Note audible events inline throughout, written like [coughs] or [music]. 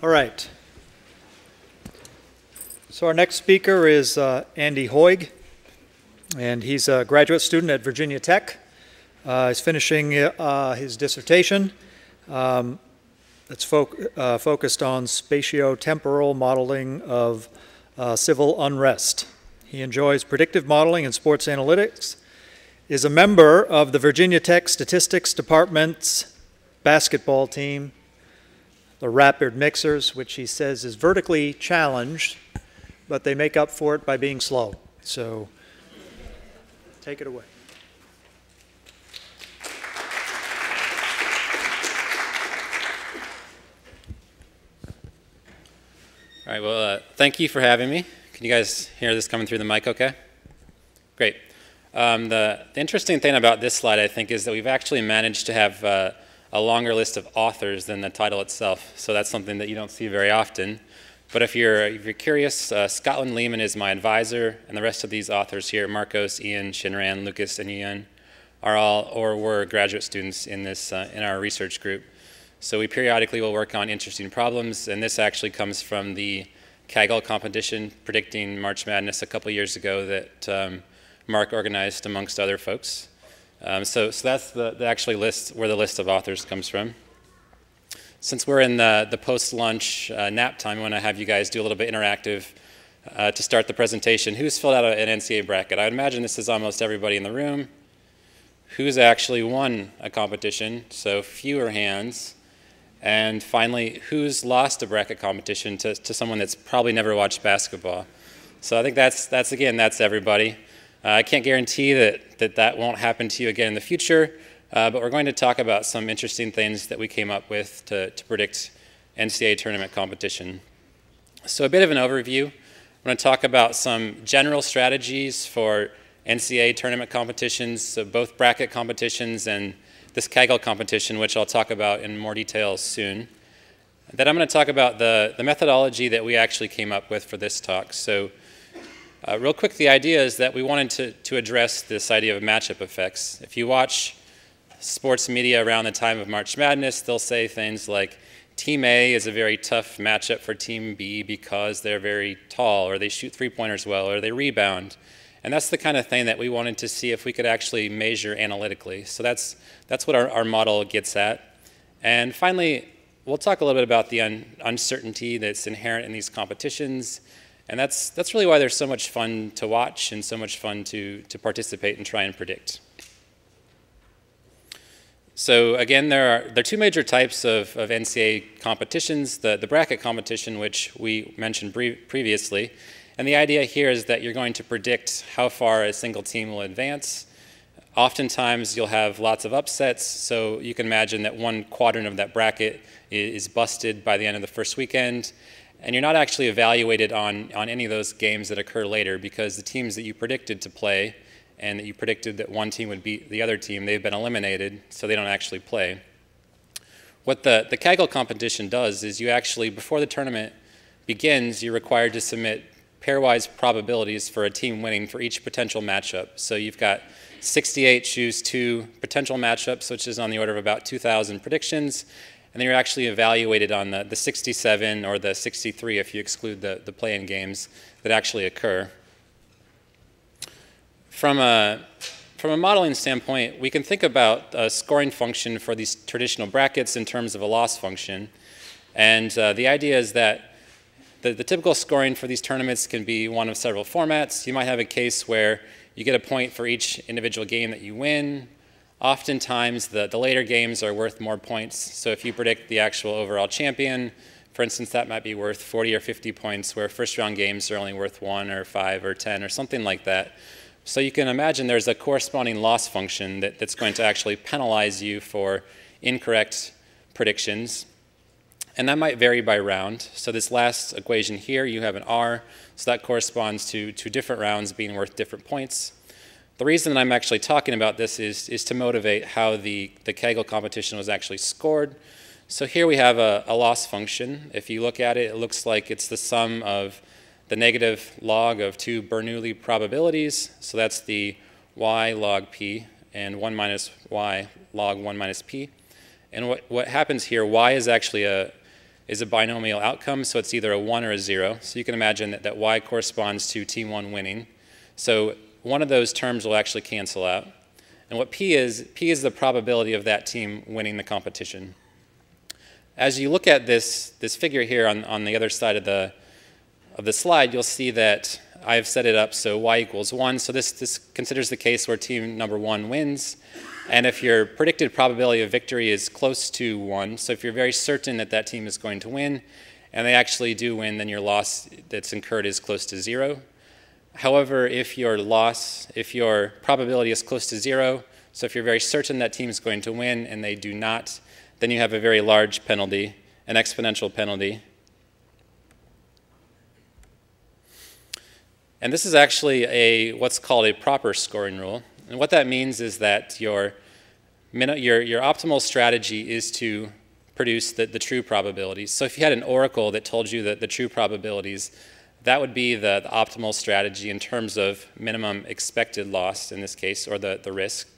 All right. So our next speaker is uh, Andy Hoegh, and he's a graduate student at Virginia Tech. Uh, he's finishing uh, his dissertation um, that's fo uh, focused on spatiotemporal modeling of uh, civil unrest. He enjoys predictive modeling and sports analytics, is a member of the Virginia Tech Statistics Department's basketball team, the Rapid Mixers, which he says is vertically challenged, but they make up for it by being slow. So take it away. All right, well, uh, thank you for having me. Can you guys hear this coming through the mic okay? Great. Um, the, the, interesting thing about this slide, I think, is that we've actually managed to have uh, a longer list of authors than the title itself. So that's something that you don't see very often. But if you're, if you're curious, uh, Scotland Leman is my advisor, and the rest of these authors here, Marcos, Ian, Shinran, Lucas, and Ian, are all or were graduate students in, this, uh, in our research group. So we periodically will work on interesting problems, and this actually comes from the Kaggle competition predicting March Madness a couple years ago that um, Mark organized amongst other folks. Um, so, so that's the, the actually list where the list of authors comes from. Since we're in the, the post-lunch uh, nap time, I want to have you guys do a little bit interactive uh, to start the presentation. Who's filled out an NCAA bracket? I would imagine this is almost everybody in the room. Who's actually won a competition? So fewer hands. And finally, who's lost a bracket competition to, to someone that's probably never watched basketball? So I think that's, that's again, that's everybody. Uh, I can't guarantee that, that that won't happen to you again in the future, uh, but we're going to talk about some interesting things that we came up with to, to predict NCAA tournament competition. So a bit of an overview. I'm going to talk about some general strategies for NCAA tournament competitions, so both bracket competitions and this Kaggle competition, which I'll talk about in more detail soon. Then I'm going to talk about the, the methodology that we actually came up with for this talk. So uh, real quick, the idea is that we wanted to, to address this idea of matchup effects. If you watch sports media around the time of March Madness, they'll say things like, Team A is a very tough matchup for Team B because they're very tall, or they shoot three-pointers well, or they rebound. And that's the kind of thing that we wanted to see if we could actually measure analytically. So that's, that's what our, our model gets at. And finally, we'll talk a little bit about the un uncertainty that's inherent in these competitions. And that's, that's really why they're so much fun to watch and so much fun to, to participate and try and predict. So again, there are, there are two major types of, of NCAA competitions, the, the bracket competition, which we mentioned previously, and the idea here is that you're going to predict how far a single team will advance. Oftentimes you'll have lots of upsets, so you can imagine that one quadrant of that bracket is busted by the end of the first weekend, and you're not actually evaluated on, on any of those games that occur later because the teams that you predicted to play and that you predicted that one team would beat the other team, they've been eliminated, so they don't actually play. What the, the Kaggle competition does is you actually, before the tournament begins, you're required to submit pairwise probabilities for a team winning for each potential matchup. So you've got 68 choose two potential matchups, which is on the order of about 2,000 predictions. And then you're actually evaluated on the, the 67 or the 63 if you exclude the, the play-in games that actually occur. From a, from a modeling standpoint, we can think about a scoring function for these traditional brackets in terms of a loss function. And uh, the idea is that the, the typical scoring for these tournaments can be one of several formats. You might have a case where you get a point for each individual game that you win. Oftentimes, the, the later games are worth more points. So if you predict the actual overall champion, for instance, that might be worth 40 or 50 points, where first round games are only worth one or five or 10 or something like that. So you can imagine there's a corresponding loss function that, that's going to actually penalize you for incorrect predictions. And that might vary by round. So this last equation here, you have an R, so that corresponds to two different rounds being worth different points. The reason that I'm actually talking about this is, is to motivate how the, the Kaggle competition was actually scored. So here we have a, a loss function. If you look at it, it looks like it's the sum of the negative log of two Bernoulli probabilities. So that's the y log p and 1 minus y log 1 minus p. And what, what happens here, y is actually a, is a binomial outcome, so it's either a 1 or a 0. So you can imagine that, that y corresponds to team 1 winning. So one of those terms will actually cancel out. And what p is, p is the probability of that team winning the competition. As you look at this, this figure here on, on the other side of the, of the slide, you'll see that I've set it up so y equals 1. So this, this considers the case where team number 1 wins. And if your predicted probability of victory is close to 1, so if you're very certain that that team is going to win, and they actually do win, then your loss that's incurred is close to 0. However, if your loss, if your probability is close to zero, so if you're very certain that team is going to win and they do not, then you have a very large penalty, an exponential penalty. And this is actually a what's called a proper scoring rule. And what that means is that your, your, your optimal strategy is to produce the, the true probabilities. So if you had an oracle that told you that the true probabilities, that would be the, the, optimal strategy in terms of minimum expected loss in this case, or the, the risk.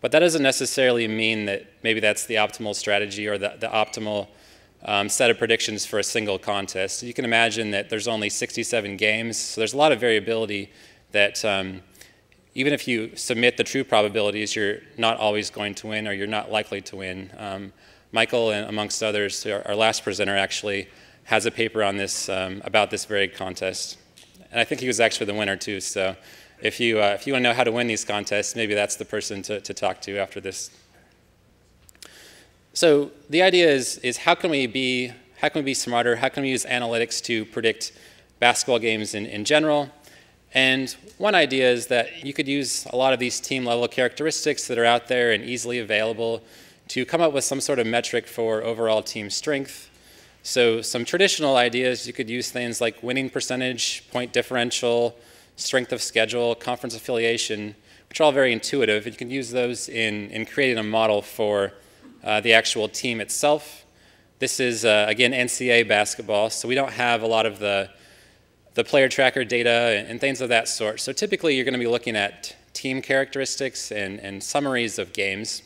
But that doesn't necessarily mean that maybe that's the optimal strategy or the, the optimal um, set of predictions for a single contest. You can imagine that there's only 67 games, so there's a lot of variability that um, even if you submit the true probabilities, you're not always going to win or you're not likely to win. Um, Michael, and amongst others, our, our last presenter actually has a paper on this um, about this very contest. And I think he was actually the winner too. So if you, uh, if you want to know how to win these contests, maybe that's the person to, to talk to after this. So the idea is, is how can we be how can we be smarter? How can we use analytics to predict basketball games in, in general? And one idea is that you could use a lot of these team level characteristics that are out there and easily available to come up with some sort of metric for overall team strength, so some traditional ideas, you could use things like winning percentage, point differential, strength of schedule, conference affiliation, which are all very intuitive. You can use those in, in creating a model for uh, the actual team itself. This is, uh, again, NCAA basketball, so we don't have a lot of the, the player tracker data and, and things of that sort. So typically you're going to be looking at team characteristics and, and summaries of games.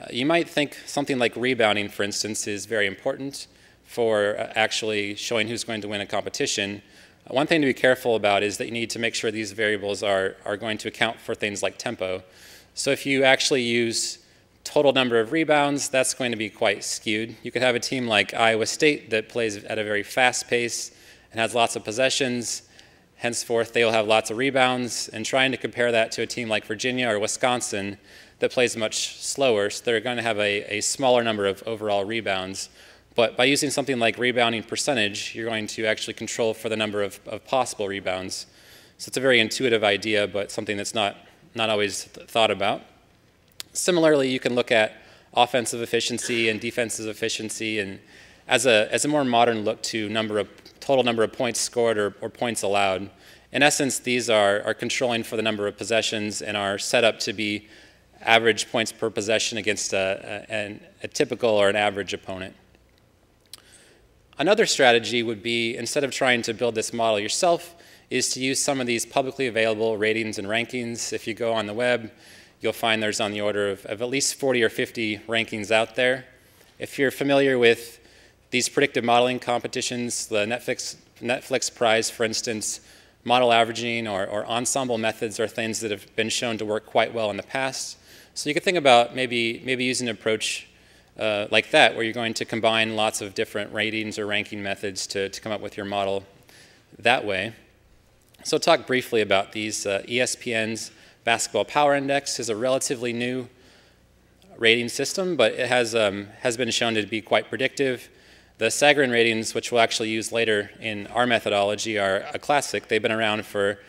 Uh, you might think something like rebounding, for instance, is very important for uh, actually showing who's going to win a competition. Uh, one thing to be careful about is that you need to make sure these variables are, are going to account for things like tempo. So if you actually use total number of rebounds, that's going to be quite skewed. You could have a team like Iowa State that plays at a very fast pace and has lots of possessions. Henceforth, they will have lots of rebounds. And trying to compare that to a team like Virginia or Wisconsin that plays much slower, so they're going to have a, a smaller number of overall rebounds. But by using something like rebounding percentage, you're going to actually control for the number of, of possible rebounds. So it's a very intuitive idea, but something that's not, not always th thought about. Similarly, you can look at offensive efficiency and defensive efficiency, and as a, as a more modern look to number of, total number of points scored or, or points allowed. In essence, these are, are controlling for the number of possessions and are set up to be average points per possession against a, a, a, typical or an average opponent. Another strategy would be, instead of trying to build this model yourself, is to use some of these publicly available ratings and rankings. If you go on the web, you'll find there's on the order of, of at least 40 or 50 rankings out there. If you're familiar with these predictive modeling competitions, the Netflix, Netflix prize, for instance, model averaging or, or ensemble methods are things that have been shown to work quite well in the past. So you could think about maybe, maybe using an approach uh, like that, where you're going to combine lots of different ratings or ranking methods to, to come up with your model that way. So talk briefly about these. Uh, ESPN's Basketball Power Index is a relatively new rating system, but it has, um, has been shown to be quite predictive. The Sagarin ratings, which we'll actually use later in our methodology, are a classic. They've been around for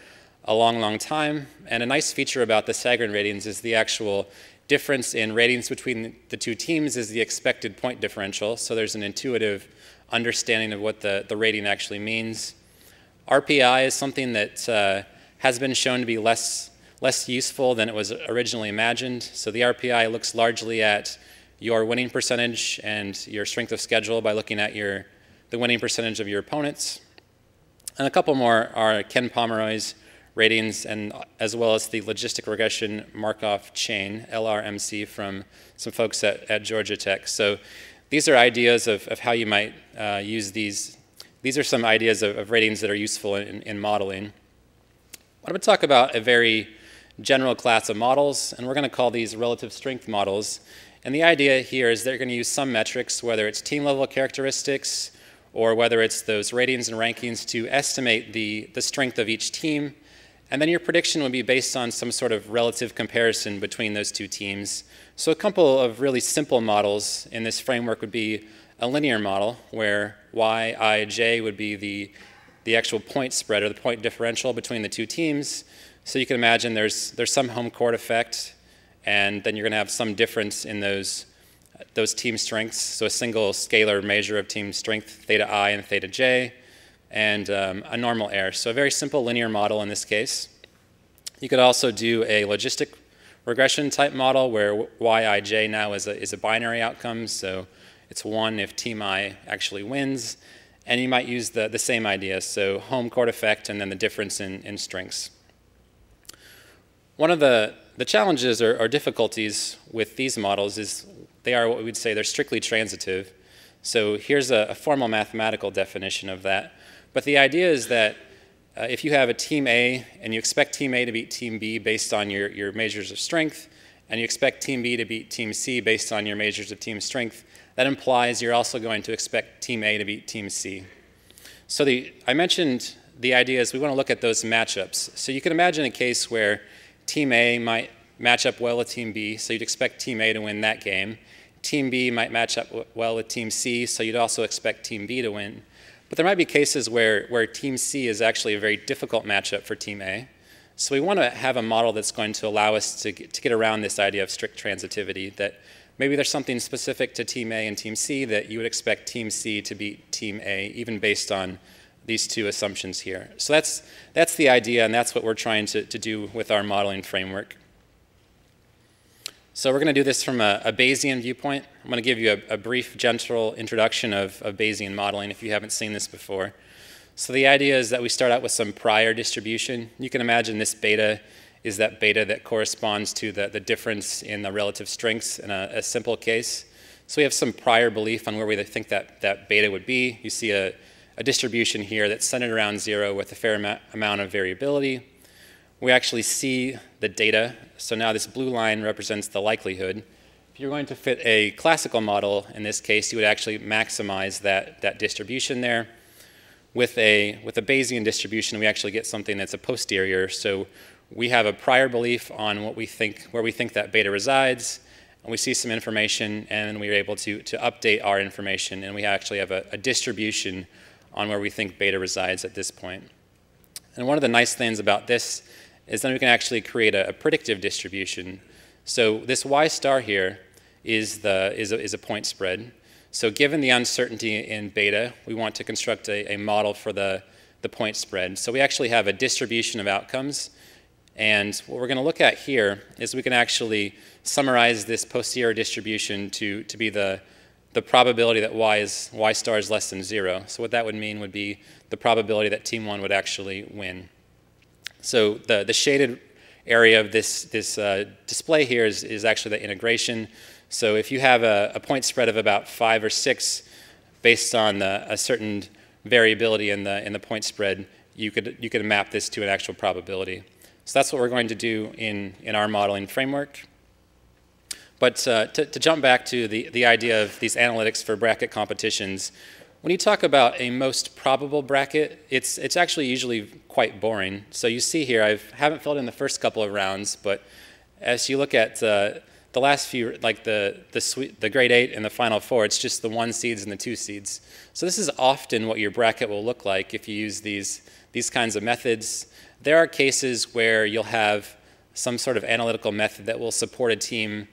a long, long time. And a nice feature about the Sagarin ratings is the actual difference in ratings between the two teams is the expected point differential. So there's an intuitive understanding of what the, the rating actually means. RPI is something that uh, has been shown to be less, less useful than it was originally imagined. So the RPI looks largely at your winning percentage and your strength of schedule by looking at your, the winning percentage of your opponents. And a couple more are Ken Pomeroy's ratings, and as well as the logistic regression Markov chain, LRMC, from some folks at, at Georgia Tech. So these are ideas of, of how you might uh, use these. These are some ideas of, of ratings that are useful in, in modeling. I'm going to talk about a very general class of models, and we're going to call these relative strength models. And the idea here is they're going to use some metrics, whether it's team level characteristics or whether it's those ratings and rankings to estimate the, the strength of each team. And then your prediction would be based on some sort of relative comparison between those two teams. So a couple of really simple models in this framework would be a linear model where y, i, j would be the, the actual point spread or the point differential between the two teams. So you can imagine there's, there's some home court effect, and then you're going to have some difference in those, those team strengths. So a single scalar measure of team strength, theta i and theta j, and um, a normal error. So a very simple linear model in this case. You could also do a logistic regression type model where yij now is a, is a binary outcome. So it's one if team i actually wins. And you might use the, the same idea, so home court effect and then the difference in, in strengths. One of the, the challenges or, or, difficulties with these models is they are what we would say they're strictly transitive. So here's a, a formal mathematical definition of that. But the idea is that uh, if you have a team A and you expect team A to beat team B based on your, your measures of strength, and you expect team B to beat team C based on your measures of team strength, that implies you're also going to expect team A to beat team C. So the, I mentioned the idea is we want to look at those matchups. So you can imagine a case where Team A might match up well with Team B, so you'd expect Team A to win that game. Team B might match up well with Team C, so you'd also expect Team B to win. But there might be cases where, where Team C is actually a very difficult matchup for Team A. So we want to have a model that's going to allow us to get, to get around this idea of strict transitivity, that maybe there's something specific to Team A and Team C that you would expect Team C to beat Team A, even based on these two assumptions here. So that's, that's the idea, and that's what we're trying to, to do with our modeling framework. So we're going to do this from a, a Bayesian viewpoint. I'm going to give you a, a brief, gentle introduction of, of, Bayesian modeling if you haven't seen this before. So the idea is that we start out with some prior distribution. You can imagine this beta is that beta that corresponds to the, the difference in the relative strengths in a, a simple case. So we have some prior belief on where we think that, that beta would be. You see a, a distribution here that's centered around zero with a fair amount of variability. We actually see the data. So now this blue line represents the likelihood. If you're going to fit a classical model, in this case, you would actually maximize that, that distribution there. With a, with a Bayesian distribution, we actually get something that's a posterior. So we have a prior belief on what we think, where we think that beta resides, and we see some information, and we're able to, to update our information, and we actually have a, a distribution on where we think beta resides at this point. And one of the nice things about this is then we can actually create a, a predictive distribution. So this y star here is, the, is, a, is a point spread. So given the uncertainty in beta, we want to construct a, a model for the, the point spread. So we actually have a distribution of outcomes. And what we're going to look at here is we can actually summarize this posterior distribution to, to be the, the probability that y, is, y star is less than 0. So what that would mean would be the probability that team 1 would actually win. So the, the shaded area of this, this uh, display here is, is actually the integration. So if you have a, a point spread of about 5 or 6 based on the, a certain variability in the, in the point spread, you could, you could map this to an actual probability. So that's what we're going to do in, in our modeling framework. But uh, to, to, jump back to the, the idea of these analytics for bracket competitions, when you talk about a most probable bracket, it's, it's actually usually quite boring. So you see here, I haven't filled in the first couple of rounds, but as you look at uh, the last few, like the, the, sweet the grade eight and the final four, it's just the one seeds and the two seeds. So this is often what your bracket will look like if you use these, these kinds of methods. There are cases where you'll have some sort of analytical method that will support a team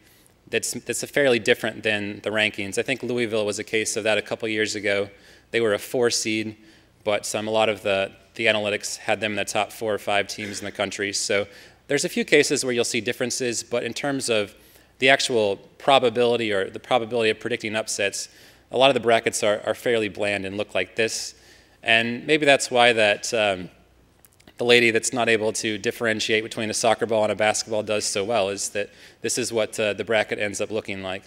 that's, that's fairly different than the rankings. I think Louisville was a case of that a couple years ago. They were a four seed, but a lot of the, the analytics had them in the top four or five teams in the country. So there's a few cases where you'll see differences, but in terms of the actual probability or the probability of predicting upsets, a lot of the brackets are, are fairly bland and look like this. And maybe that's why that um, the lady that's not able to differentiate between a soccer ball and a basketball does so well is that this is what uh, the bracket ends up looking like.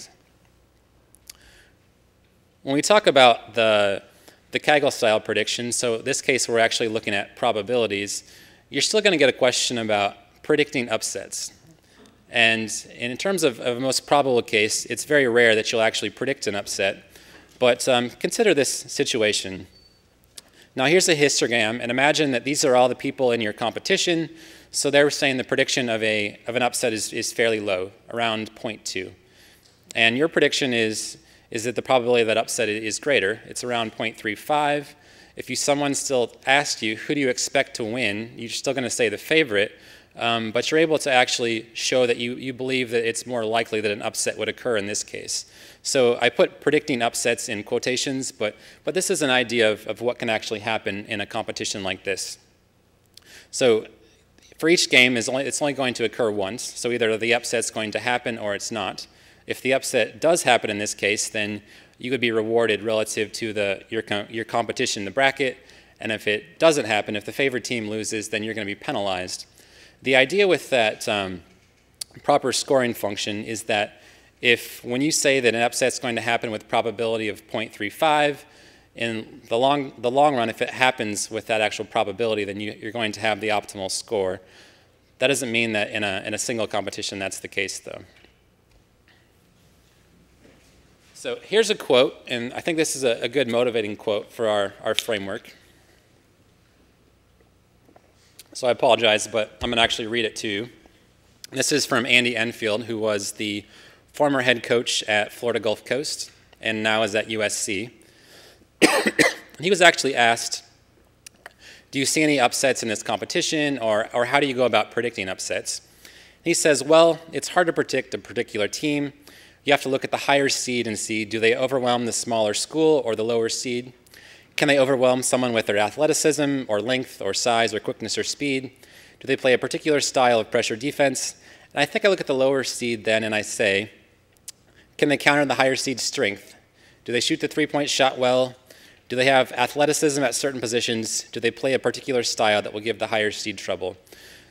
when we talk about the, the Kaggle style prediction, so this case we're actually looking at probabilities, you're still going to get a question about predicting upsets. And in terms of, of a most probable case, it's very rare that you'll actually predict an upset. But um, consider this situation. Now here's a histogram, and imagine that these are all the people in your competition. So they're saying the prediction of, a, of an upset is, is fairly low, around 0.2. And your prediction is, is that the probability of that upset is greater. It's around 0.35. If you, someone still asks you, who do you expect to win, you're still going to say the favorite, um, but you're able to actually show that you, you believe that it's more likely that an upset would occur in this case. So I put predicting upsets in quotations, but, but this is an idea of, of what can actually happen in a competition like this. So for each game, is only, it's only going to occur once, so either the upset's going to happen or it's not. If the upset does happen in this case, then you would be rewarded relative to the, your, your competition in the bracket, and if it doesn't happen, if the favored team loses, then you're going to be penalized. The idea with that um, proper scoring function is that if when you say that an upset is going to happen with probability of 0.35, in the long, the long run, if it happens with that actual probability, then you, are going to have the optimal score. That doesn't mean that in a, in a single competition that's the case, though. So here's a quote, and I think this is a, a good motivating quote for our, our framework. So I apologize, but I'm going to actually read it to you. This is from Andy Enfield, who was the former head coach at Florida Gulf Coast and now is at USC. [coughs] he was actually asked, do you see any upsets in this competition, or, or how do you go about predicting upsets? He says, well, it's hard to predict a particular team. You have to look at the higher seed and see, do they overwhelm the smaller school or the lower seed? Can they overwhelm someone with their athleticism or length or size or quickness or speed? Do they play a particular style of pressure defense? And I think I look at the lower seed then and I say, can they counter the higher seed strength? Do they shoot the three-point shot well? Do they have athleticism at certain positions? Do they play a particular style that will give the higher seed trouble?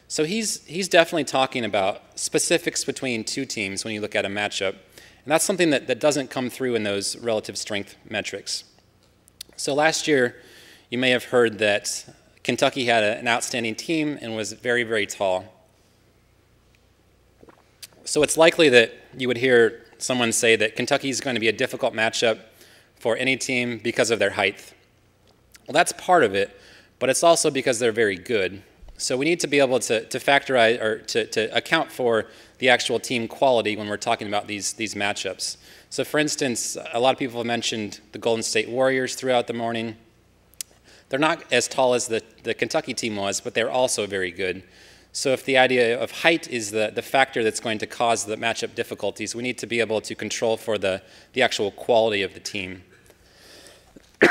So he's, he's definitely talking about specifics between two teams when you look at a matchup. And that's something that, that doesn't come through in those relative strength metrics. So last year, you may have heard that Kentucky had a, an outstanding team and was very, very tall. So it's likely that you would hear someone say that Kentucky is going to be a difficult matchup for any team because of their height. Well, that's part of it, but it's also because they're very good. So we need to be able to, to factorize or to, to account for the actual team quality when we're talking about these, these matchups. So for instance, a lot of people have mentioned the Golden State Warriors throughout the morning. They're not as tall as the, the Kentucky team was, but they're also very good. So if the idea of height is the, the factor that's going to cause the matchup difficulties, we need to be able to control for the, the actual quality of the team. [coughs]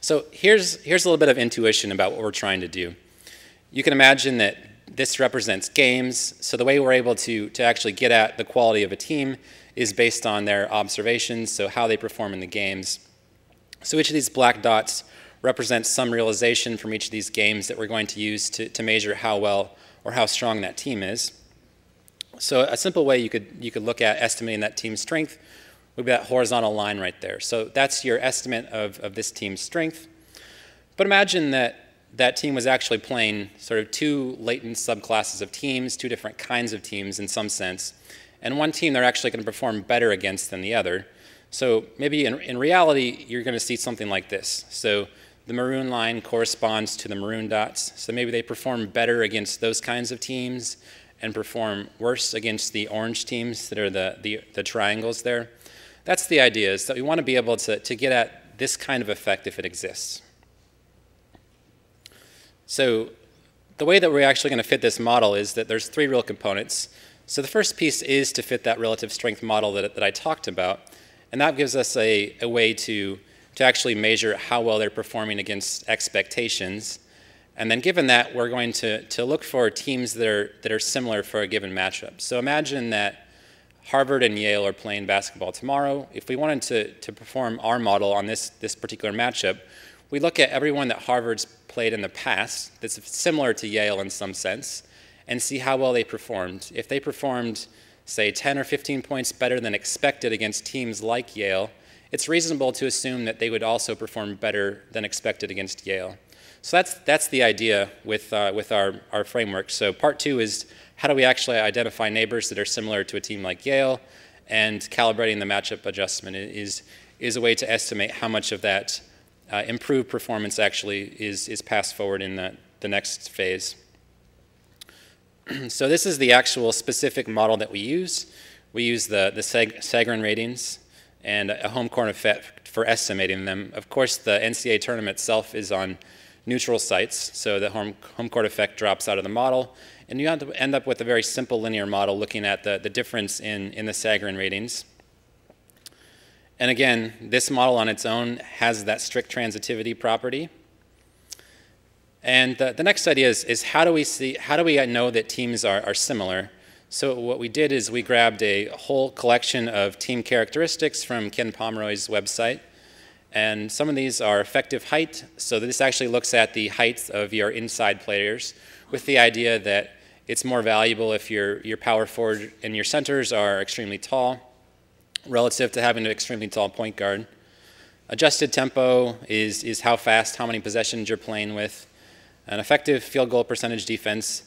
so here's, here's a little bit of intuition about what we're trying to do. You can imagine that this represents games, so the way we're able to, to actually get at the quality of a team is based on their observations, so how they perform in the games. So each of these black dots represents some realization from each of these games that we're going to use to, to measure how well or how strong that team is. So a simple way you could, you could look at estimating that team's strength would be that horizontal line right there. So that's your estimate of, of this team's strength. But imagine that that team was actually playing sort of two latent subclasses of teams, two different kinds of teams in some sense and one team they're actually going to perform better against than the other. So maybe in, in reality, you're going to see something like this. So the maroon line corresponds to the maroon dots. So maybe they perform better against those kinds of teams and perform worse against the orange teams that are the, the, the triangles there. That's the idea, is that we want to be able to, to get at this kind of effect if it exists. So the way that we're actually going to fit this model is that there's three real components. So the first piece is to fit that relative strength model that, that I talked about, and that gives us a, a way to, to actually measure how well they're performing against expectations. And then given that, we're going to, to look for teams that are, that are similar for a given matchup. So imagine that Harvard and Yale are playing basketball tomorrow. If we wanted to, to perform our model on this, this particular matchup, we look at everyone that Harvard's played in the past that's similar to Yale in some sense, and see how well they performed. If they performed, say, 10 or 15 points better than expected against teams like Yale, it's reasonable to assume that they would also perform better than expected against Yale. So that's, that's the idea with, uh, with our, our framework. So part two is how do we actually identify neighbors that are similar to a team like Yale, and calibrating the matchup adjustment is, is a way to estimate how much of that uh, improved performance actually is, is passed forward in the, the next phase. [clears throat] so this is the actual specific model that we use. We use the, the Sag Sagarin ratings and a home court effect for estimating them. Of course, the NCAA tournament itself is on neutral sites, so the home, home court effect drops out of the model. And you end up with a very simple linear model looking at the, the difference in, in the Sagarin ratings. And again, this model on its own has that strict transitivity property. And the, the next idea is, is how do we see, how do we know that teams are, are similar? So what we did is we grabbed a whole collection of team characteristics from Ken Pomeroy's website. And some of these are effective height. So this actually looks at the heights of your inside players with the idea that it's more valuable if your, your power forward and your centers are extremely tall relative to having an extremely tall point guard. Adjusted tempo is, is how fast, how many possessions you're playing with. An effective field goal percentage defense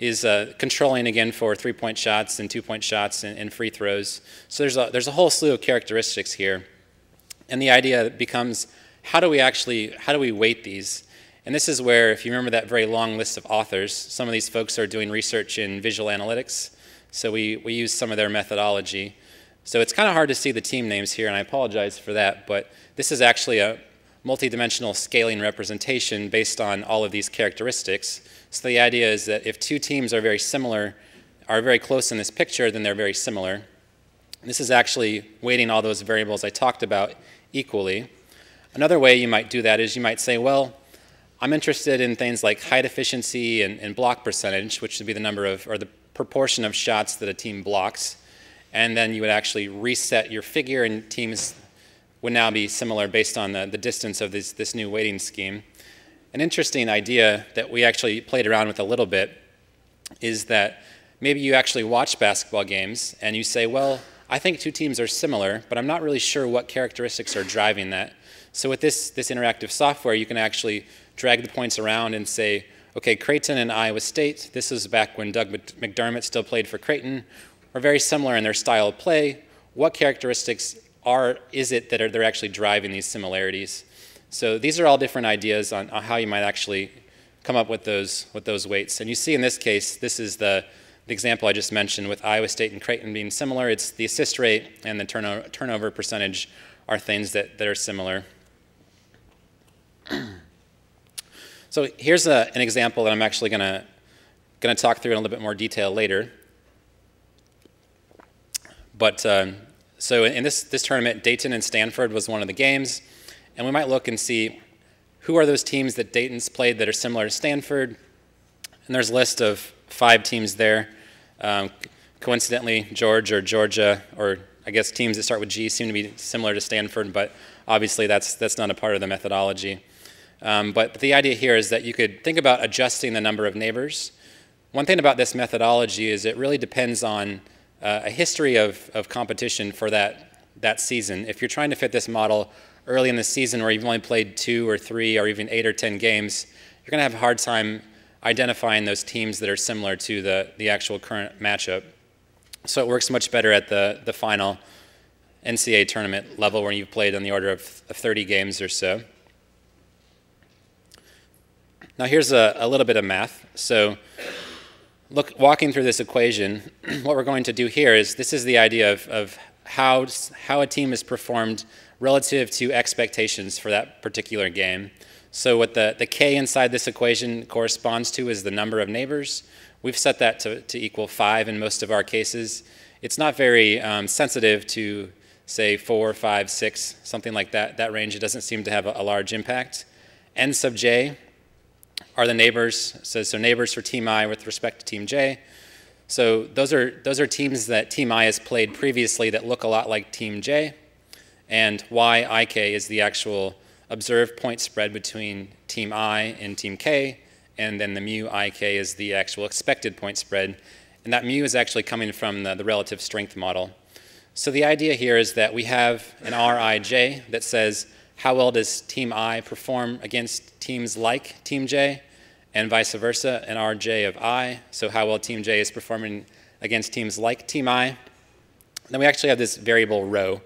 is uh, controlling again for three-point shots and two-point shots and, and, free throws. So there's a, there's a whole slew of characteristics here. And the idea becomes, how do we actually, how do we weight these? And this is where, if you remember that very long list of authors, some of these folks are doing research in visual analytics. So we, we use some of their methodology. So it's kind of hard to see the team names here, and I apologize for that, but this is actually a multidimensional scaling representation based on all of these characteristics. So the idea is that if two teams are very similar, are very close in this picture, then they're very similar. This is actually weighting all those variables I talked about equally. Another way you might do that is you might say, well, I'm interested in things like height efficiency and, and block percentage, which would be the number of, or the proportion of shots that a team blocks. And then you would actually reset your figure and teams would now be similar based on the, the distance of this, this new weighting scheme. An interesting idea that we actually played around with a little bit is that maybe you actually watch basketball games and you say, well, I think two teams are similar, but I'm not really sure what characteristics are driving that. So with this, this interactive software, you can actually drag the points around and say, okay, Creighton and Iowa State, this is back when Doug McDermott still played for Creighton, are very similar in their style of play. What characteristics are, is it that are, they're actually driving these similarities? So these are all different ideas on, on, how you might actually come up with those, with those weights. And you see in this case, this is the, the example I just mentioned with Iowa State and Creighton being similar. It's the assist rate and the turno turnover percentage are things that, that are similar. [clears throat] so here's a, an example that I'm actually going to going to talk through in a little bit more detail later. But um, so in this, this tournament, Dayton and Stanford was one of the games. And we might look and see who are those teams that Dayton's played that are similar to Stanford. And there's a list of five teams there. Um, coincidentally, George or Georgia, or I guess teams that start with G seem to be similar to Stanford, but obviously that's, that's not a part of the methodology. Um, but the idea here is that you could think about adjusting the number of neighbors. One thing about this methodology is it really depends on uh, a history of, of competition for that, that season. If you're trying to fit this model early in the season where you've only played two or three or even eight or 10 games, you're going to have a hard time identifying those teams that are similar to the, the actual current matchup. So it works much better at the, the final NCAA tournament level where you've played on the order of, of 30 games or so. Now here's a, a little bit of math. So look, walking through this equation, [clears throat] what we're going to do here is this is the idea of, of how, how a team is performed relative to expectations for that particular game. So what the, the k inside this equation corresponds to is the number of neighbors. We've set that to, to equal 5 in most of our cases. It's not very um, sensitive to, say, 4, 5, 6, something like that, that range. It doesn't seem to have a, a large impact. n sub j are the neighbors. So, so neighbors for Team I with respect to Team J. So those are, those are teams that Team I has played previously that look a lot like Team J. And YIK is the actual observed point spread between Team I and Team K. And then the mu IK is the actual expected point spread. And that mu is actually coming from the, the relative strength model. So the idea here is that we have an Rij that says how well does team I perform against teams like team J, and vice versa, an Rj of I, so how well team J is performing against teams like team I. Then we actually have this variable rho.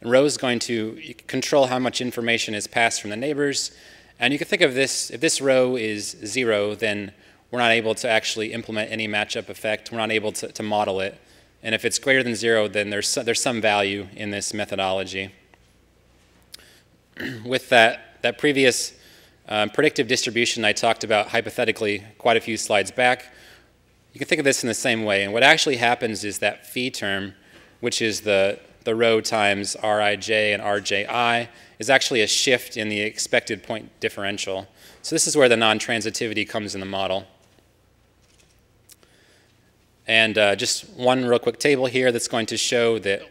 And rho is going to control how much information is passed from the neighbors. And you can think of this, if this rho is zero, then we're not able to actually implement any matchup effect. We're not able to, to model it. And if it's greater than zero, then there's, there's some value in this methodology. [clears throat] With that, that previous um, predictive distribution I talked about hypothetically quite a few slides back, you can think of this in the same way. And what actually happens is that phi term, which is the, the rho times Rij and Rji, is actually a shift in the expected point differential. So this is where the non-transitivity comes in the model. And uh, just one real quick table here that's going to show that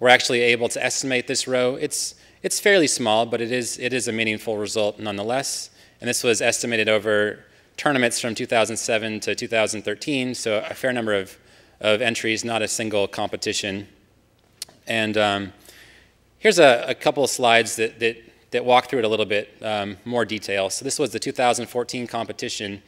we're actually able to estimate this rho. It's, it's fairly small, but it is, it is a meaningful result nonetheless. And this was estimated over tournaments from 2007 to 2013, so a fair number of, of entries, not a single competition. And um, here's a, a, couple of slides that, that, that, walk through it a little bit um, more detail. So this was the 2014 competition.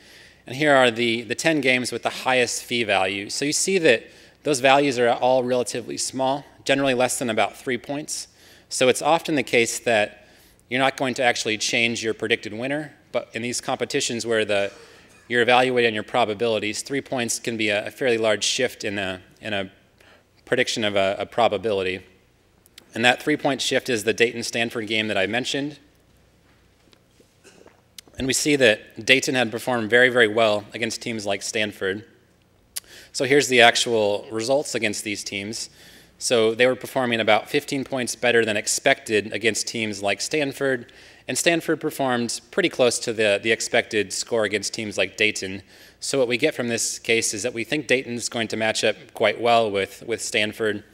And here are the, the 10 games with the highest phi value. So you see that those values are all relatively small, generally less than about three points. So it's often the case that you're not going to actually change your predicted winner, but in these competitions where the, you're evaluating your probabilities, three points can be a, a fairly large shift in a, in a prediction of a, a probability. And that three-point shift is the Dayton-Stanford game that I mentioned. And we see that Dayton had performed very, very well against teams like Stanford. So here's the actual results against these teams. So they were performing about 15 points better than expected against teams like Stanford, and Stanford performed pretty close to the, the expected score against teams like Dayton. So what we get from this case is that we think Dayton's going to match up quite well with, with Stanford.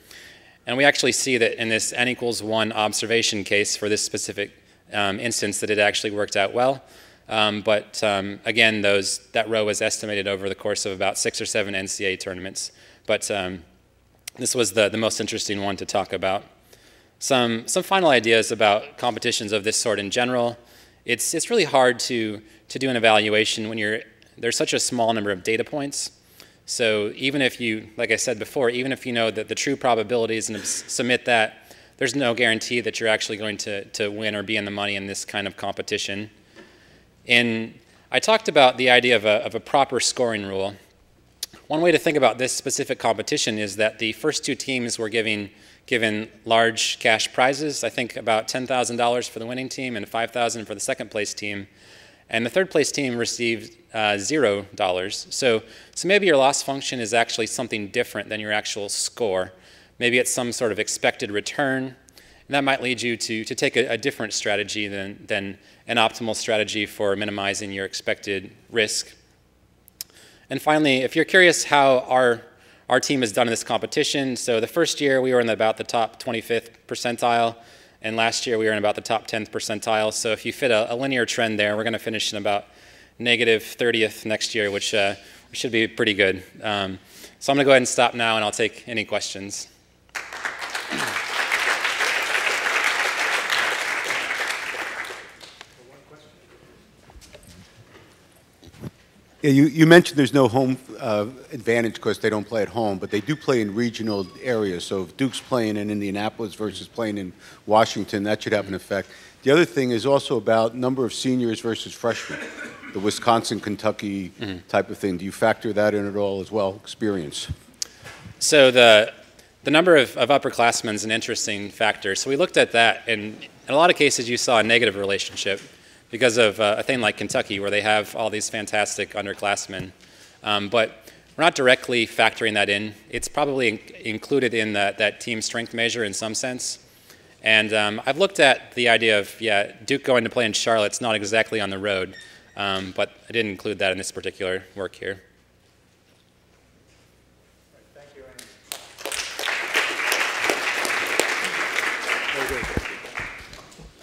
And we actually see that in this n equals 1 observation case for this specific um, instance that it actually worked out well. Um, but um, again, those, that rho was estimated over the course of about six or seven NCAA tournaments. But um, this was the, the most interesting one to talk about. Some, some final ideas about competitions of this sort in general. It's, it's really hard to, to do an evaluation when you're, there's such a small number of data points. So even if you, like I said before, even if you know that the true probabilities and submit that, there's no guarantee that you're actually going to, to win or be in the money in this kind of competition. And I talked about the idea of a, of a proper scoring rule. One way to think about this specific competition is that the first two teams were giving, given large cash prizes, I think about $10,000 for the winning team and $5,000 for the second place team. And the third place team received uh, zero dollars. So, so maybe your loss function is actually something different than your actual score. Maybe it's some sort of expected return. And that might lead you to, to take a, a different strategy than, than an optimal strategy for minimizing your expected risk. And finally, if you're curious how our, our team has done in this competition, so the first year we were in about the top 25th percentile, and last year we were in about the top 10th percentile. So if you fit a, a linear trend there, we're going to finish in about negative 30th next year, which uh, should be pretty good. Um, so I'm going to go ahead and stop now, and I'll take any questions. Yeah, you, you mentioned there's no home uh, advantage because they don't play at home, but they do play in regional areas. So if Duke's playing in Indianapolis versus playing in Washington, that should have an effect. The other thing is also about number of seniors versus freshmen, the Wisconsin, Kentucky mm -hmm. type of thing. Do you factor that in at all as well, experience? So the, the number of, of upperclassmen is an interesting factor. So we looked at that, and in a lot of cases you saw a negative relationship because of uh, a thing like Kentucky where they have all these fantastic underclassmen. Um, but we're not directly factoring that in. It's probably in included in the, that team strength measure in some sense. And um, I've looked at the idea of, yeah, Duke going to play in Charlotte's not exactly on the road, um, but I didn't include that in this particular work here.